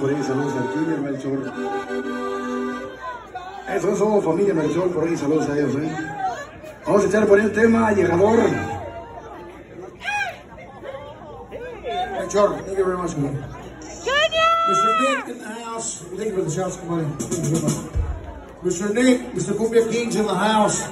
por ahí saludos a Melchor. Eso, familia Melchor, por ahí saludos a ellos. ¿eh? Vamos a echar por el tema, llegador. Melchor, thank you very much, man. Mr. Nick in the house. Nick with the house, come on. Mr. Nick, Mr. Cumbia Kings in the house.